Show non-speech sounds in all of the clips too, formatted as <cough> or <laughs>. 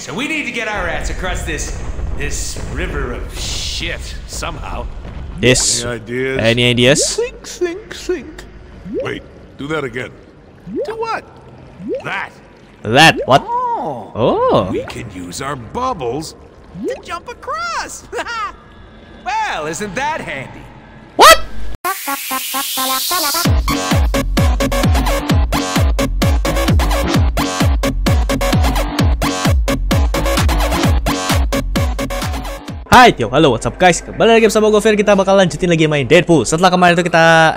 so we need to get our ass across this this river of shit somehow. This. Any ideas? Any ideas? Think, think, think. Wait, do that again. Do what? That. That. What? Oh. Oh. We can use our bubbles to jump across. <laughs> well, isn't that handy? What? Hai, yo, halo, what's up guys? Kembali lagi bersama gue kita bakal lanjutin lagi main Deadpool. Setelah kemarin itu kita,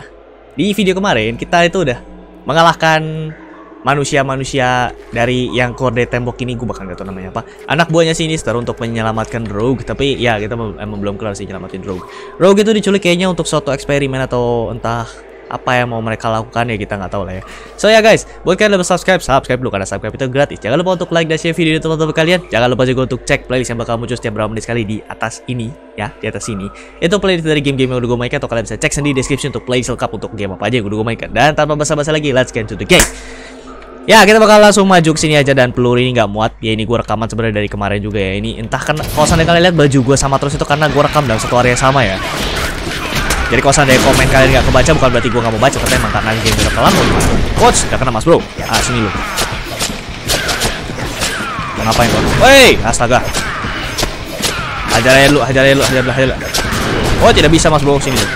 di video kemarin, kita itu udah mengalahkan manusia-manusia dari yang kode tembok ini. Gue bakal gak tau namanya apa. Anak buahnya Sinister untuk menyelamatkan Rogue. Tapi ya kita emang belum kelar sih nyelamatin Rogue. Rogue itu diculik kayaknya untuk suatu eksperimen atau entah apa yang mau mereka lakukan ya kita nggak tahu lah ya. So ya guys buat kalian yang belum subscribe subscribe dulu karena subscribe itu gratis. Jangan lupa untuk like dan share video ini teman-teman kalian. Jangan lupa juga untuk cek playlist yang bakal muncul setiap berapa menit sekali di atas ini ya di atas sini itu playlist dari game-game yang udah gue mainkan atau kalian bisa cek sendiri di description untuk playlist lengkap untuk game apa aja yang udah gue mainkan. Dan tanpa basa-basi lagi let's get into the game. Ya kita bakal langsung maju ke sini aja dan peluru ini nggak muat. Ya ini gue rekaman sebenarnya dari kemarin juga ya. Ini entah kan kalau kalian lihat baju gue sama terus itu karena gue rekam dalam satu area sama ya jadi kalau seandainya komen kalian nggak kebaca bukan berarti gue nggak mau baca tapi emang karena game udah kelam coach gak kena mas bro. Ah sini lu. Mau ngapain Woi astaga. Hajar aja lu hajar aja lu hajar lu hajar lu. Oh tidak bisa mas bro. Sini lu.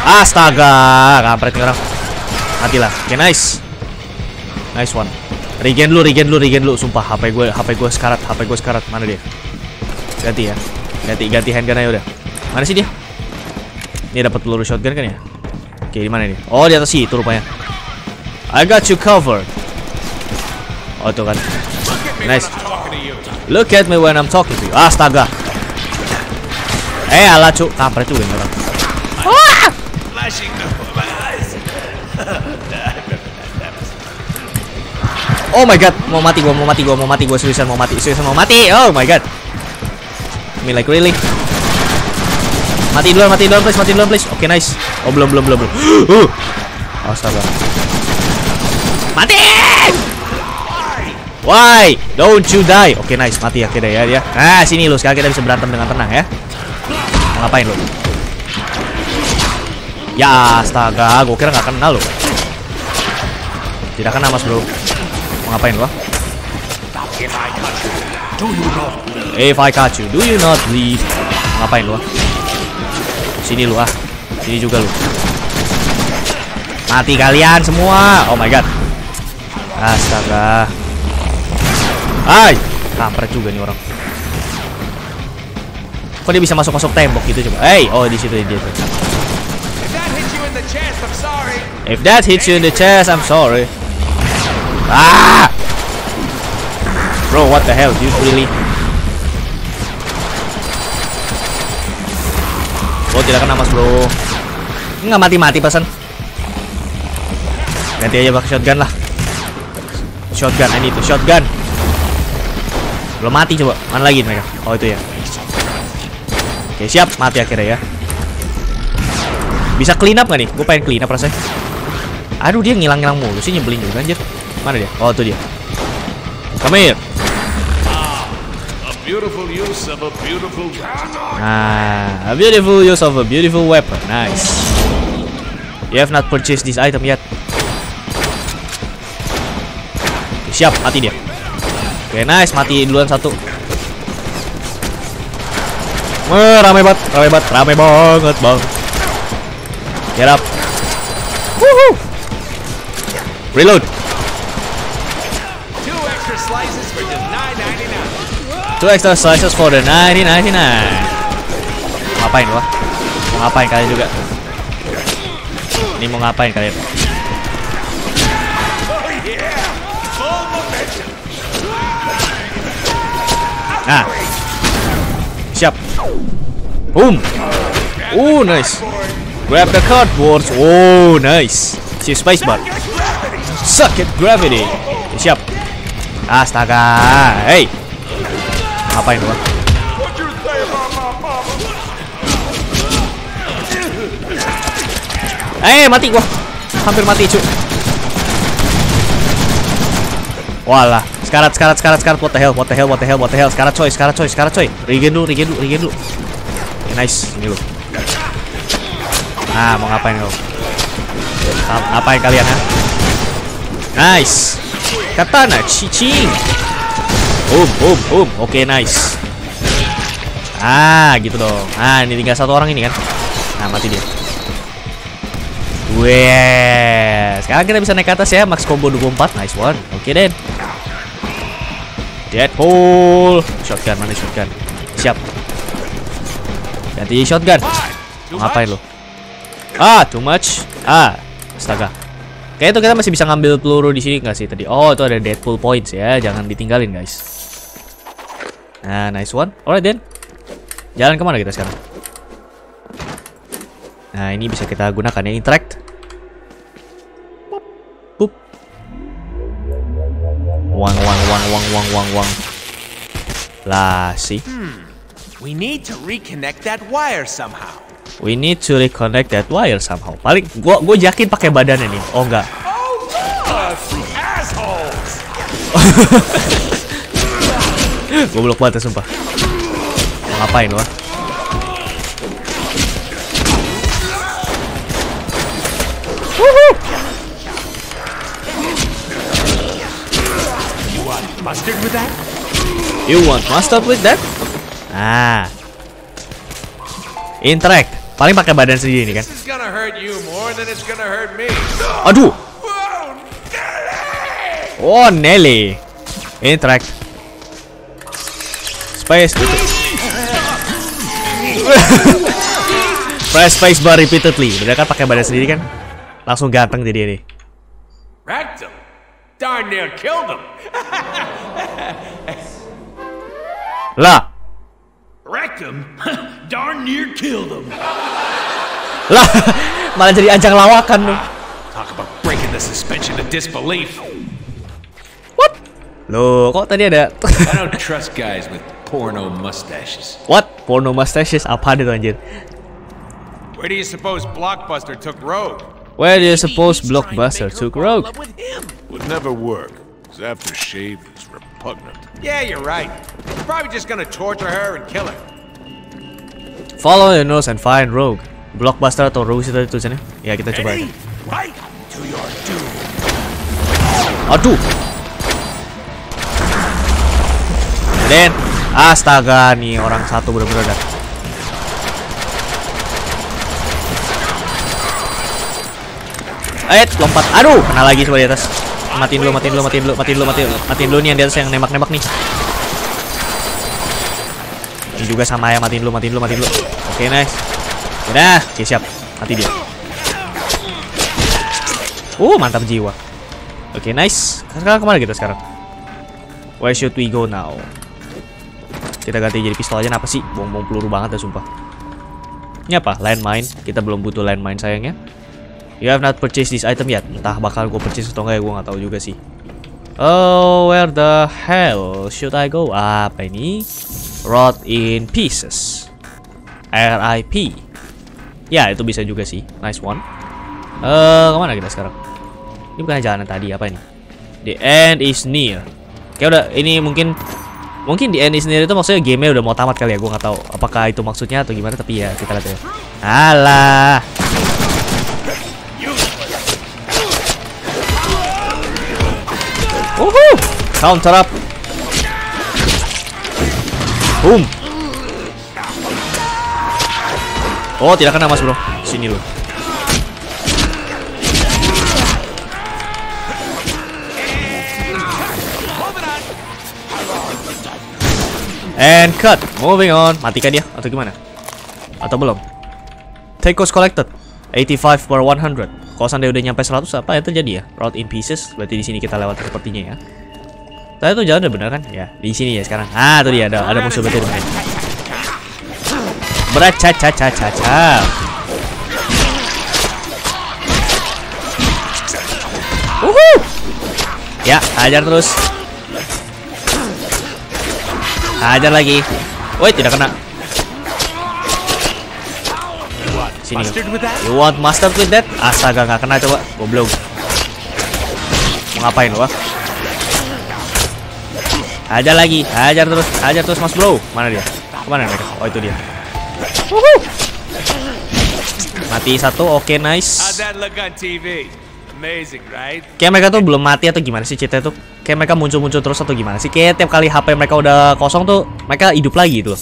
Astaga kampret nih orang. Matilah. Oke okay, nice. Nice one. Regen lu regen lu regen lu. Sumpah HP gue HP gue sekarat HP gue sekarat. Mana dia? Ganti ya. Ganti ganti handgun aja udah. Mana sih dia ini dapat peluru shotgun kan ya? Oke di mana ini? Oh di atas situ rupanya. I got you covered. Oh tuh kan. Nice. Look at me when I'm talking to you. Astaga. Eh ala cu kampret juga ini orang. <laughs> Oh my god, mau mati gua, mau mati gua, mau mati gua. Seriusan mau mati, seriusan mau mati. Oh my god. I mean like really. Mati duluan, mati duluan please, mati duluan please. Oke, okay, nice. Oh, belum belum belum belum. Uh. Astaga. Mati! Why? Don't you die. Oke, okay, nice. Mati akhirnya ya dia. Nah, sini lu. Sekarang kita bisa berantem dengan tenang ya. Mau ngapain lu? Ya, astaga. Gua kira nggak kenal lu. Tidak kena, Mas, Bro. Mau ngapain lu? If I catch you, do you not? Mau ngapain lu? Sini lu ah. Sini juga lu. Mati kalian semua. Oh my god. Astaga. Hai, kampret juga nih orang. Kok dia bisa masuk-masuk tembok gitu coba? Hey, oh di situ dia tuh. If that hits you in the chest, I'm sorry. Ah! Bro, what the hell, dude? Really? Oh, tidak kena mas bro. Nggak mati-mati pesan. Ganti aja pakai shotgun lah. Shotgun, ini tuh shotgun. Belum mati coba. Mana lagi mereka? Oh itu ya. Oke siap, mati akhirnya ya. Bisa clean up nggak nih? Gue pengen clean up rasanya. Aduh dia ngilang-ngilang mulu sih nyebelin juga anjir. Mana dia? Oh itu dia. Come here. A beautiful use of a beautiful Ah, a beautiful use of a beautiful weapon. Nice. You have not purchased this item yet. Oke, siap, mati dia. Oke, nice, mati duluan satu. Wah, rame banget, rame banget, rame banget, bang. Get up. Woohoo. Reload. Two extra slices for just nine ninety nine. Two extra slices for the 1999. Ngapain wah? Mau ngapain kalian juga? Ini mau ngapain kalian? Nah, siap. Boom. Oh, nice. Grab the cardboards. Oh, nice. Si spacebar. Suck it, gravity. Siap. Astaga. Hey. Ngapain gua? Eh, mati gua. Hampir mati, cu. Walah, Sekarat, sekarat, sekarat, sekarat. What the hell, what the hell, what the hell, what the hell. Sekarat coy, sekarat coy, sekarat coy. Regen dulu, regen dulu, regen dulu. Oke, nice. Ini lu. Nah, mau ngapain lo? Ngapain kalian, ha? Nice. Katana, cicing. Um, um, um. Oke, nice. Ah, gitu dong. Ah, ini tinggal satu orang ini kan. Nah, mati dia. Weh, sekarang kita bisa naik ke atas ya, max combo 24, nice one. Oke, Den. Deadpool. Shotgun, mana shotgun? Siap. Ganti shotgun. Ngapain lo? Ah, too much. Ah, astaga. Kayaknya itu kita masih bisa ngambil peluru di sini nggak sih tadi? Oh, itu ada Deadpool points ya, jangan ditinggalin guys. Nah, nice one. Alright then. Jalan ke mana kita sekarang? Nah, ini bisa kita gunakan ya, interact. Boop. Wang, wang, wang, wang, wang, wang, wang. Lah, sih. We need to reconnect that wire somehow. We need to reconnect that wire somehow. Paling gua gua yakin pakai badannya nih. Oh enggak. Oh! Assholes! <laughs> Goblok banget ya, sumpah. Ngapain lo? You want mustard with that? You want mustard with that? Ah. Interact. Paling pakai badan sendiri nih kan. Aduh. Oh, Nelly. Interact. Itu. Press space bar repeatedly. Bener kan pakai badan sendiri kan? Langsung ganteng jadi ini. Wrecked him. Darn near killed him. Lah. Wrecked him? <laughs> Darn near killed him. Lah. Malah jadi ajang lawakan tuh. Talk about breaking the suspension of disbelief. What? Loh, kok tadi ada I don't trust guys with porno mustaches. What? Porno mustaches apa itu anjir? Where do you suppose Blockbuster took Rogue? Where do you suppose Blockbuster took Rogue? Would never work. His aftershave is repugnant. Yeah, you're right. He's probably just gonna torture her and kill her. Follow your nose and find Rogue. Blockbuster atau Rogue sih tadi tulisannya? Ya kita coba. aja. Ready? Right to astaga nih orang satu bener-bener dah. Eh, lompat. Aduh, kena lagi coba di atas. Matiin dulu, matiin dulu, matiin dulu, matiin dulu, matiin dulu, matiin dulu nih yang di atas yang nembak-nembak nih. Ini juga sama ya, matiin dulu, matiin dulu, matiin dulu. Oke, nice. Udah, oke siap. Mati dia. Uh, mantap jiwa. Oke, nice. Sekarang ke mana kita sekarang? Where should we go now? Kita ganti jadi pistol aja, apa sih? Buang-buang peluru banget ya, sumpah. Ini apa? Landmine. Kita belum butuh landmine sayangnya. You have not purchased this item yet. Entah bakal gue purchase atau enggak ya, gue nggak tahu juga sih. Oh, where the hell should I go? Apa ini? Rot in pieces. RIP. Ya, itu bisa juga sih. Nice one. Eh, ke mana kita sekarang? Ini bukan jalan tadi, apa ini? The end is near. Kayak udah, ini mungkin mungkin end is near itu maksudnya game udah mau tamat kali ya. Gue nggak tahu apakah itu maksudnya atau gimana, tapi ya kita lihat ya. Alah. Woohoo! Counter up. Boom. Oh, tidak kena Mas, Bro. Sini lu. And cut. Moving on. Matikan dia atau gimana? Atau belum? Take cost collected. 85 per 100. Kalau seandainya udah nyampe 100 apa yang terjadi ya? Route in pieces. Berarti di sini kita lewat sepertinya ya. Tadi tuh jalan udah bener kan? Ya, di sini ya sekarang. Ah, tuh dia ada ada musuh berarti depan. Berat ca ca ca ca ca. Ya, hajar terus. Hajar lagi. Woi, tidak kena. Sini. You want mustard with that? Astaga, nggak kena coba. Goblok. Mau ngapain lo? Hajar lagi, hajar terus, hajar terus mas bro. Mana dia? Ke mana mereka? Oh itu dia. Mati satu, oke How'd nice. Amazing, right? Kayak mereka tuh belum mati atau gimana sih ceritanya tuh? Kayak mereka muncul-muncul terus atau gimana sih? Kayak tiap kali HP mereka udah kosong tuh, mereka hidup lagi gitu loh.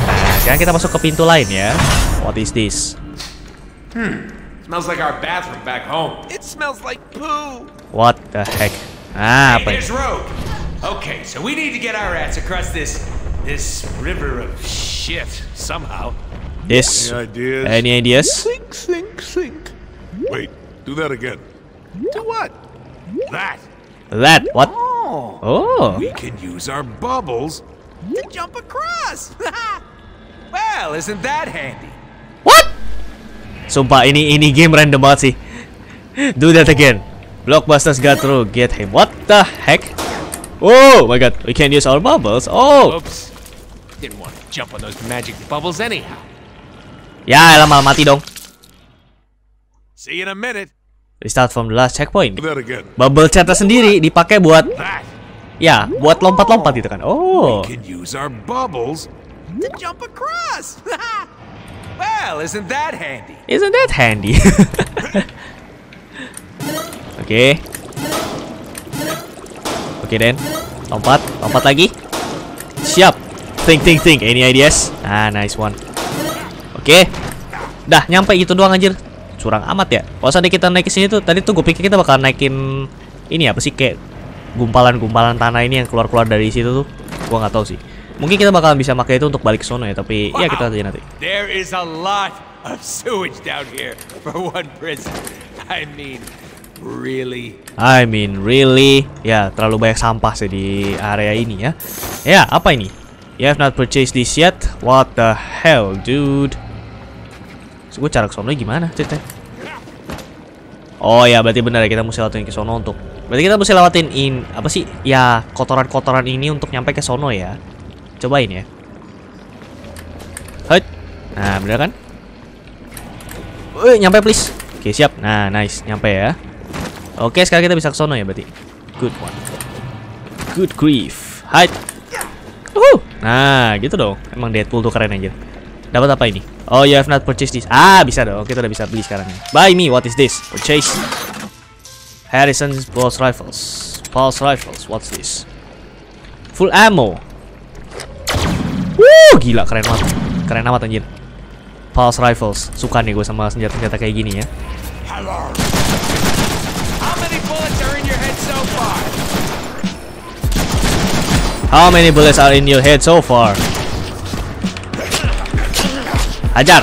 Nah, sekarang kita masuk ke pintu lain ya. What is this? Smells like our bathroom back home. It smells like poo. What the heck? Ah, Hey, apa ini? there's road. Okay, so we need to get our ass across this this river of shit somehow. This. Any ideas? Any ideas? Think, think, think. Wait, do that again. Do what? That. That. What? Oh. Oh. We can use our bubbles to jump across. <laughs> well, isn't that handy? What? Sumpah ini ini game random banget sih. Do that again. Blockbusters got through. Get him. What the heck? Oh my god. We can use our bubbles. Oh. Oops. Didn't want to jump on those magic bubbles anyhow. Ya, elah malah mati dong. See you in a minute. Restart from the last checkpoint. Bubble chatnya sendiri dipakai buat ya, buat lompat-lompat gitu kan. Oh. We can use our bubbles to jump across. <laughs> well, isn't that handy? Isn't that handy? <laughs> Oke. Oke, Den. Lompat, lompat lagi. Siap. Think, think, think. Any ideas? Ah, nice one. Oke. Dah, nyampe gitu doang anjir. Curang amat ya. Kalau seandainya kita naik ke sini tuh, tadi tuh gue pikir kita bakal naikin ini apa sih kayak gumpalan-gumpalan tanah ini yang keluar-keluar dari situ tuh. Gua nggak tahu sih. Mungkin kita bakalan bisa pakai itu untuk balik ke sono ya, tapi ya kita lihat aja nanti. There is a lot of sewage down here for one prison. I mean, really? I mean really Ya terlalu banyak sampah sih di area ini ya Ya apa ini You have not purchased this yet What the hell dude Gue cara ke sono gimana ceritanya Oh ya berarti benar ya kita mesti lewatin ke sono untuk Berarti kita mesti lewatin in Apa sih Ya kotoran-kotoran ini untuk nyampe ke sono ya Cobain ya Hut Nah bener kan Wih nyampe please Oke siap Nah nice nyampe ya Oke, sekarang kita bisa ke sono ya berarti. Good one. Good grief. Hide. Uhuh. Nah, gitu dong. Emang Deadpool tuh keren aja. Dapat apa ini? Oh, you have not purchased this. Ah, bisa dong. Kita udah bisa beli sekarang. Buy me. What is this? Purchase. Harrison's Pulse Rifles. Pulse Rifles. What's this? Full ammo. Wuh, gila keren banget. Keren amat anjir. Pulse Rifles. Suka nih gue sama senjata-senjata kayak gini ya. How many bullets are in your head so far? Hajar.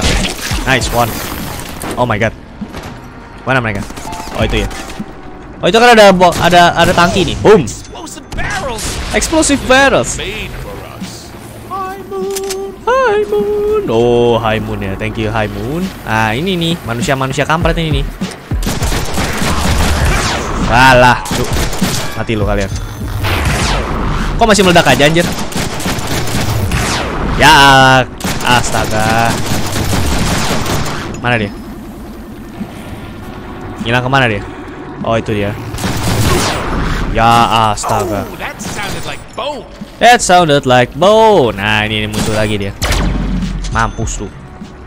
Nice one. Oh my god. Mana mereka? Oh itu ya. Oh itu kan ada ada ada tangki nih. Boom. Explosive barrels. High moon. Oh, High Moon ya. Thank you High Moon. Ah, ini nih manusia-manusia kampret ini nih. Walah, Duh. Mati lu kalian. Kok masih meledak aja anjir? Ya, astaga. Mana dia? Hilang ke mana dia? Oh, itu dia. Ya, astaga. Oh, that sounded like bone. That sounded like bone. Nah, ini, ini muncul lagi dia. Mampus lu.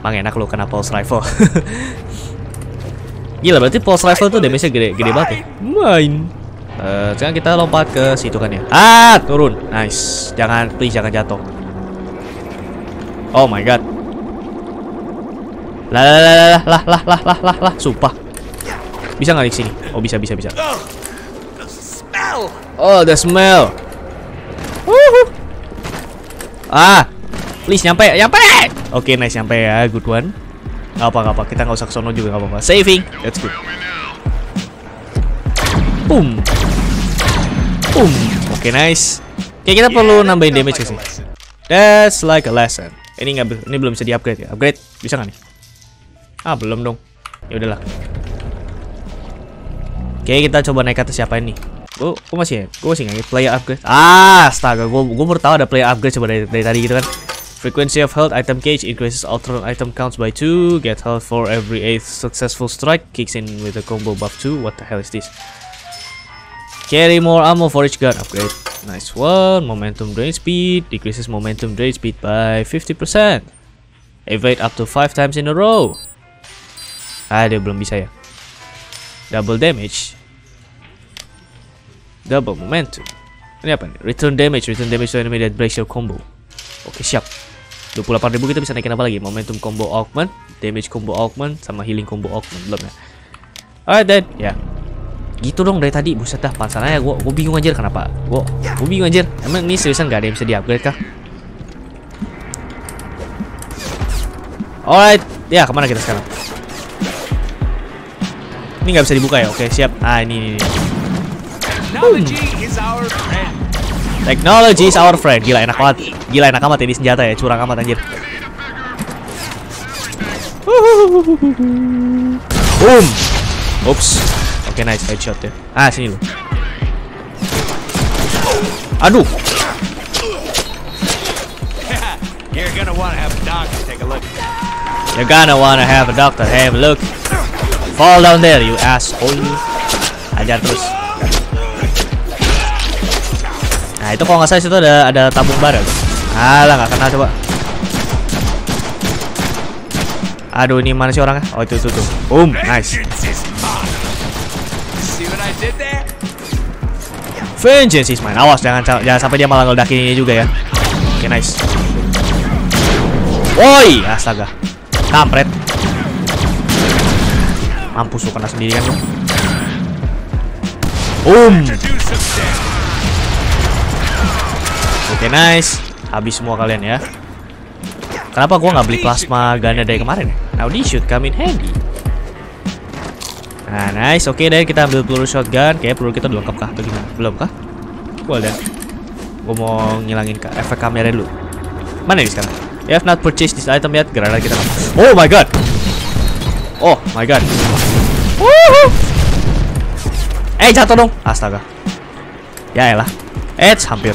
Bang enak lu kena pulse rifle. <laughs> Gila, berarti pulse rifle tuh damage-nya gede, gede banget ya. Main. Eh, sekarang kita lompat ke situ kan ya. Ah, turun. Nice. Jangan please jangan jatuh. Oh my god. Lah lah lah lah lah lah lah lah sumpah. Bisa nggak di sini? Oh bisa bisa bisa. Oh the smell. Uhuh. Ah, please nyampe nyampe. Oke okay, nice nyampe ya good one. Gak apa gak apa kita nggak usah kesono juga gak apa apa. Saving that's good. Boom. Boom. Oke okay, nice. Kayak kita perlu nambahin damage like sih. That's like a lesson. Ini nggak ini belum bisa di upgrade ya. Upgrade bisa nggak nih? Ah, belum dong. Ya udahlah. Oke, kita coba naik ke atas siapa ini? Gue, gue masih, gue masih nggak player upgrade. Ah, astaga, gue, gue baru tahu ada player upgrade coba dari, dari tadi gitu kan. Frequency of health item cage increases alternate item counts by 2. Get health for every 8 successful strike. Kicks in with a combo buff 2. What the hell is this? Carry more ammo for each gun. Upgrade. Nice one. Momentum drain speed decreases momentum drain speed by 50%. Evade up to 5 times in a row. Ah, dia belum bisa ya. Double damage. Double momentum. Ini apa nih? Return damage. Return damage to enemy that breaks your combo. Oke, siap. 28.000 kita bisa naikin apa lagi? Momentum combo augment, damage combo augment, sama healing combo augment. Belum ya? Alright then, ya. Gitu dong dari tadi, buset dah pansannya gua gua bingung aja kenapa. Gua gua bingung aja. Emang ini seriusan gak ada yang bisa di-upgrade kah? Alright, ya ke mana kita sekarang? Ini nggak bisa dibuka ya? Oke, siap. Ah, ini, ini, ini. Technology is our friend. Technology is our friend. Gila enak banget. Gila enak amat ini senjata ya, curang amat anjir. Boom. Oops. Oke, nice headshot ya. Ah, sini lu. Aduh. <laughs> You're gonna wanna have a doctor take a look. You're gonna wanna have a doctor have a look. Fall down there, you asshole. Ajar terus. Nah, itu kalau nggak salah situ ada ada tabung bara. Alah, nggak kenal coba. Aduh, ini mana sih orangnya? Oh, itu itu tuh. Boom, nice. Vengeance is mine. Awas jangan jangan sampai dia malah ngeledakin ini juga ya. Oke, nice. Woi, astaga. Kampret. Mampus lu kena sendiri kan lu. Boom. Damage. Oke, nice. Habis semua kalian ya. Kenapa gua nggak beli plasma gunnya dari kemarin? Now this should come in handy. Nah, nice. Oke deh, kita ambil peluru shotgun. Kayak peluru kita udah lengkap kah? Bagaimana? Belum kah? Gua deh. Gua mau ngilangin efek kamera dulu. Mana ini sekarang? You have not purchased this item yet. Gara-gara kita Oh my god. Oh my god. Eh jatuh dong. Astaga. Ya elah. Eh hampir.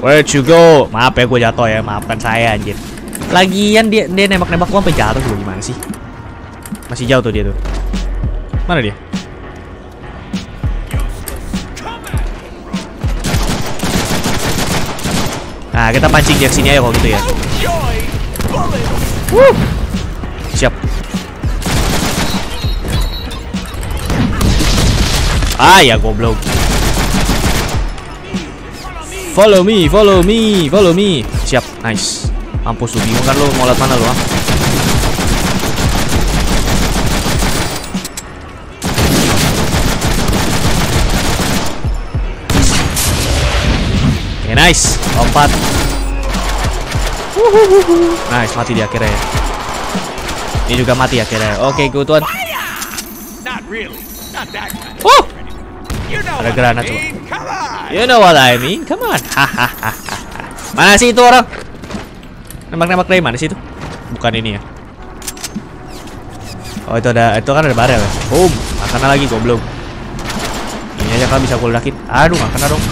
Where'd you go? Maaf ya gue jatuh ya, maafkan saya anjir. Lagian dia dia nembak-nembak gua sampai jatuh dulu gimana sih? Masih jauh tuh dia tuh. Mana dia? Nah, kita pancing dia sini aja kalau gitu ya. Joy, Ah ya goblok. Follow me, follow me, follow me. Siap, nice. Mampus lu bingung kan lu mau lihat mana lu ah? Oke, nice. Lompat. Nice, mati di akhirnya ya. Ini juga mati akhirnya. Oke, good one. Oh, Ada granat on. you know what I mean. Come on. Mana sih itu orang? Nembak-nembak dari mana sih itu? Bukan ini ya. Oh, itu ada itu kan ada barel ya. Boom. Nggak kena lagi goblok. Ini aja kan bisa ledakin. Aduh, kena dong.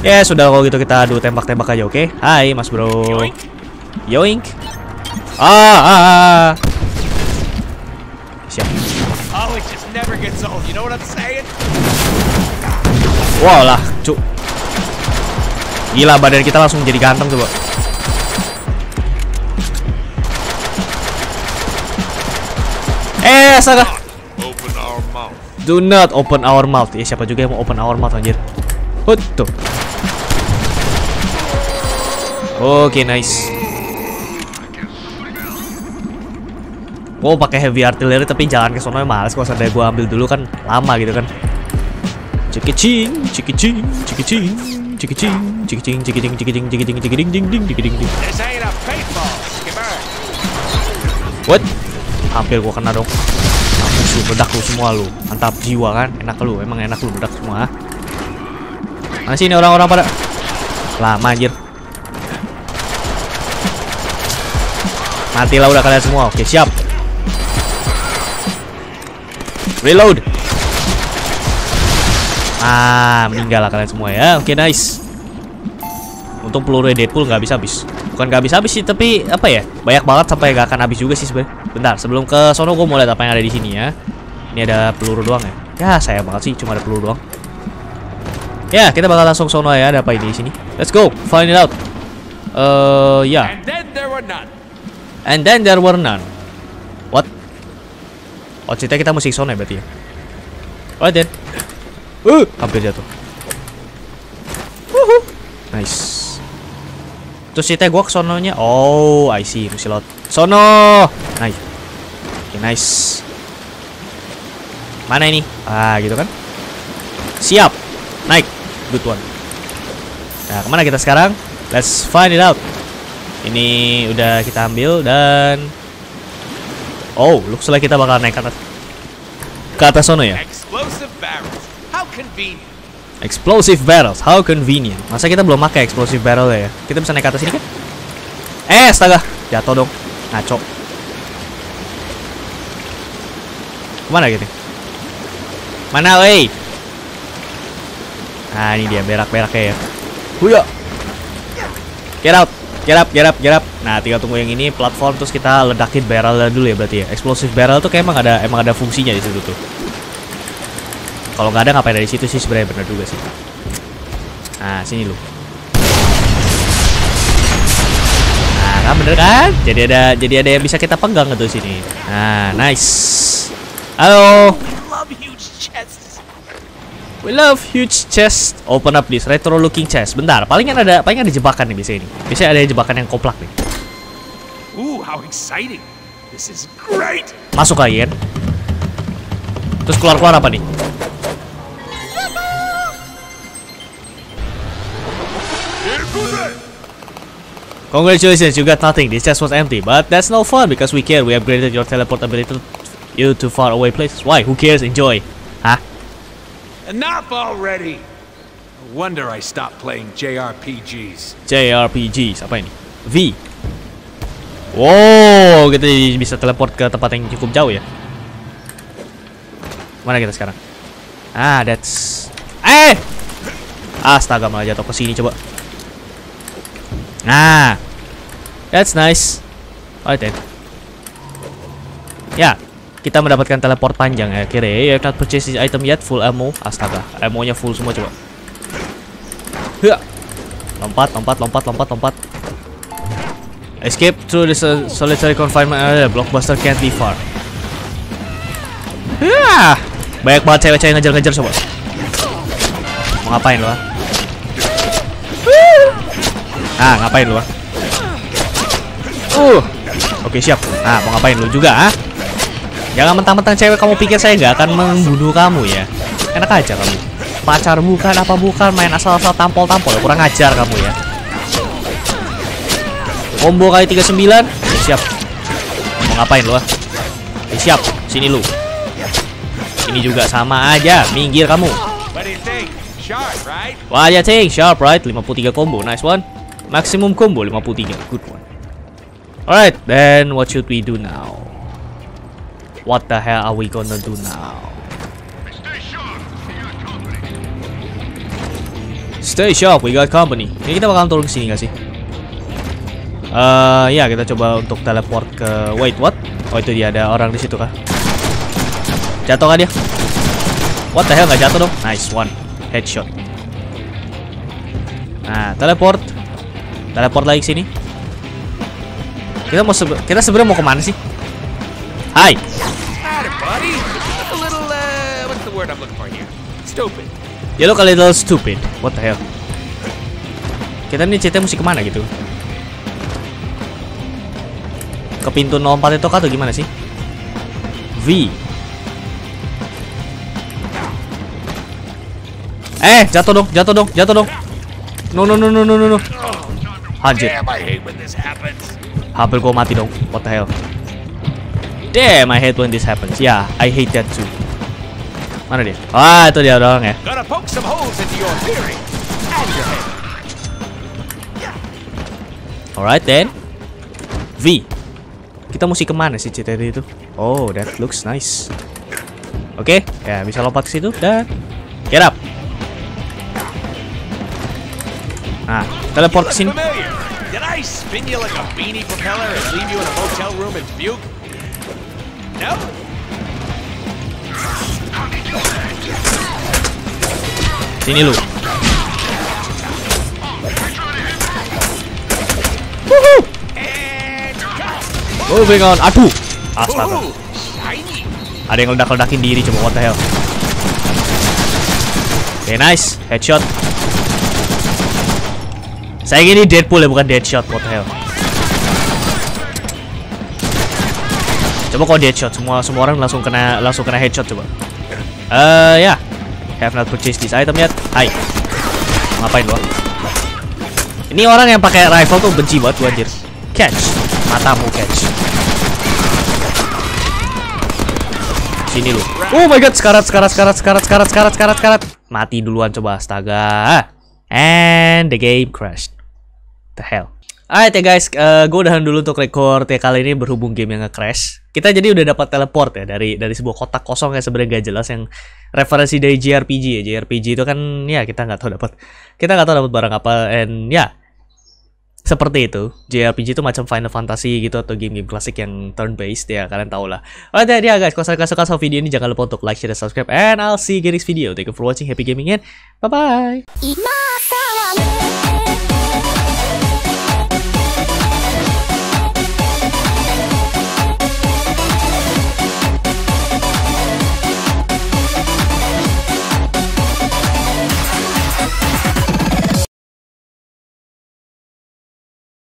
Ya sudah kalau gitu kita adu tembak-tembak aja, oke? Hai, Mas Bro. Yoink. Yoink. Ah, ah, ah. Siap. Never gets old. You know what I'm saying? Wow lah, cuk. Gila badan kita langsung jadi ganteng coba. Eh, mouth. Do not open our mouth. Ya siapa juga yang mau open our mouth anjir. Hut tuh. Oke, nice. Mau pakai heavy artillery tapi jalan ke sono males kalau seandainya gua ambil dulu kan lama gitu kan. Cikicing, cikicing, cikicing, cikicing, cikicing, cikicing, cikicing, cikicing, cikicing, ding ding ding. Paintball, skipper. What? Hampir gua kena dong. Mampus lu, meledak lu semua lu. Mantap jiwa kan? Enak lu, emang enak lu meledak semua. ah. Mana sih ini orang-orang pada? Lama anjir. Matilah udah kalian semua. Oke, siap. Reload. Ah, meninggal lah kalian semua ya. Oke, nice. Untung peluru Deadpool nggak habis habis. Bukan nggak habis habis sih, tapi apa ya? Banyak banget sampai nggak akan habis juga sih sebenarnya. Bentar, sebelum ke sono gue mau lihat apa yang ada di sini ya. Ini ada peluru doang ya. Ya, sayang banget sih cuma ada peluru doang. Ya, kita bakal langsung sono ya. Ada apa ini di sini? Let's go, find it out. Eh, ya. And then there were none. And then there were none. Oh, cerita kita mesti sono ya berarti ya. Alright then. Uh, hampir jatuh. Wuhu. Nice. Terus cerita gua ke sononya. Oh, I see. Mesti lot. Sono. Nice. Oke, nice. Mana ini? Ah, gitu kan? Siap. Naik. Good one. Nah, ke mana kita sekarang? Let's find it out. Ini udah kita ambil dan Oh, looks like kita bakal naik ke atas. Ke atas sono ya? Explosive barrels. How convenient. Explosive barrels, how convenient. Masa kita belum pakai explosive barrel ya? Kita bisa naik ke atas ini kan? Eh, astaga, jatuh dong. Ngaco. Ke mana gitu? Mana, wey? Nah, ini dia berak-beraknya ya. Huya. Get out. Get up, get up, get up. Nah, tinggal tunggu yang ini platform terus kita ledakin barrel dulu ya berarti ya. Explosive barrel tuh kayak emang ada emang ada fungsinya di situ tuh. Kalau nggak ada ngapain dari situ sih sebenarnya bener juga sih. Nah, sini lu. Nah, kan bener kan? Jadi ada jadi ada yang bisa kita pegang gitu sini. Nah, nice. Halo. We love huge chests. We love huge chest. Open up this retro looking chest. Bentar, palingan ada palingan ada jebakan nih biasanya ini. Biasanya ada jebakan yang koplak nih. Ooh, how exciting. This is great. Masuk kalian. Terus keluar-keluar apa nih? Congratulations, you got nothing. This chest was empty, but that's no fun because we care. We upgraded your teleport ability to you to far away places. Why? Who cares? Enjoy. Hah? Enough already. No wonder I stopped playing JRPGs. JRPG apa ini? V. Wow, kita bisa teleport ke tempat yang cukup jauh ya. Mana kita sekarang? Ah, that's Eh! Astaga, malah jatuh ke sini coba. Nah. That's nice. Alright then. Ya, kita mendapatkan teleport panjang ya. Kira you have not purchased this item yet. Full ammo. Astaga, ammo-nya full semua coba. Hua. Lompat, lompat, lompat, lompat, lompat. Escape through the sol- solitary confinement area. Blockbuster can't be far. Hua. Banyak banget cewek-cewek ngejar-ngejar coba. Mau ngapain lu ah? Ah, ngapain lu ah? Uh. Oke, siap. Ah, mau ngapain lu juga ah? Jangan mentang-mentang cewek kamu pikir saya nggak akan membunuh kamu ya. Enak aja kamu. Pacar bukan apa bukan main asal-asal tampol-tampol kurang ajar kamu ya. Combo kali 39. Oke, siap. Mau ngapain lu ah? Oke, siap. Sini lu. Ini juga sama aja. Minggir kamu. Wah, ya ting, sharp right, 53 combo, nice one. Maximum combo 53, good one. Alright, then what should we do now? What the hell are we gonna do now? Stay sharp, we got company. Ini kita bakal turun ke sini gak sih? Eh, ya kita coba untuk teleport ke. Wait, what? Oh itu dia ada orang di situ kah? Jatuh kah dia? What the hell nggak jatuh dong? Nice one, headshot. Nah, teleport. Teleport lagi sini. Kita mau sebe- kita sebenarnya mau ke mana sih? Hai. Atta, buddy. A little, uh, what's the word I'm looking for here? Stupid. You look a little stupid. What the hell? Kita nih ceritanya mesti ke mana gitu? Ke pintu 04 itu kah atau gimana sih? V. Eh, jatuh dong, jatuh dong, jatuh dong. No, no, no, no, no, no, no. Anjir, this happens. hampir gua mati dong. What the hell? Damn, I hate when this happens. Yeah, I hate that too. Mana dia? Ah, itu dia ada orang ya. Alright then. V. Kita mesti ke mana sih CTD itu? Oh, that looks nice. Oke, ya bisa lompat ke situ dan get up. Nah, teleport ke sini. Did I spin you like a beanie propeller and leave you in a motel room in Buke? Sini lu. Oh, bring on. Aduh. Astaga. Ada yang ledak-ledakin diri coba what the hell. Oke, okay, nice. Headshot. Saya ini Deadpool ya, bukan Deadshot. What the hell. Coba kalau Deadshot, semua semua orang langsung kena langsung kena headshot coba. Eh ya. Have not purchased this item yet. Hai. Ngapain lo? Ini orang yang pakai rifle tuh benci banget gua anjir. Catch. Matamu catch. Sini lu. Oh my god, sekarat, sekarat, sekarat, sekarat, sekarat, sekarat, sekarat, sekarat. Mati duluan coba, astaga. And the game crashed. The hell. Alright ya guys, gue udahan dulu untuk record ya kali ini berhubung game yang nge-crash. Kita jadi udah dapat teleport ya dari dari sebuah kotak kosong yang sebenarnya gak jelas yang referensi dari JRPG ya. JRPG itu kan ya kita nggak tahu dapat kita nggak tahu dapat barang apa. And ya seperti itu. JRPG itu macam Final Fantasy gitu atau game-game klasik yang turn based ya kalian tau lah. Oke ya guys kalau kalian suka sama video ini jangan lupa untuk like share dan subscribe. And I'll see you in the next video. Thank you for watching. Happy gaming and bye bye 今